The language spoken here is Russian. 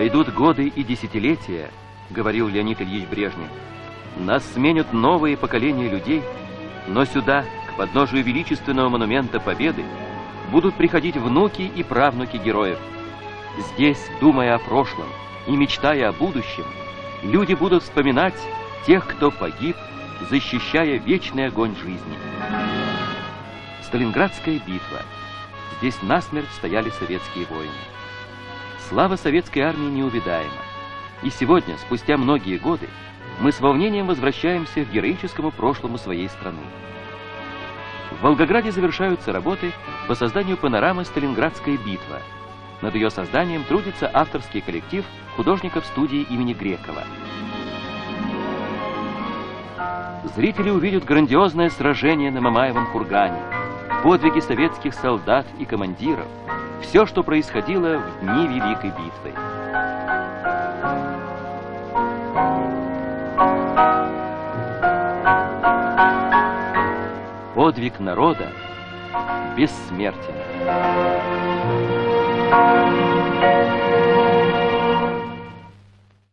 Пройдут годы и десятилетия, говорил Леонид Ильич Брежнев. Нас сменят новые поколения людей, но сюда, к подножию величественного монумента Победы, будут приходить внуки и правнуки героев. Здесь, думая о прошлом и мечтая о будущем, люди будут вспоминать тех, кто погиб, защищая вечный огонь жизни. Сталинградская битва. Здесь насмерть стояли советские воины. Слава советской армии неувидаема. И сегодня, спустя многие годы, мы с волнением возвращаемся к героическому прошлому своей страны. В Волгограде завершаются работы по созданию панорамы «Сталинградская битва». Над ее созданием трудится авторский коллектив художников студии имени Грекова. Зрители увидят грандиозное сражение на Мамаевом кургане, подвиги советских солдат и командиров, все, что происходило в дни Великой битвы. Подвиг народа бессмертен.